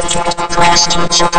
Question.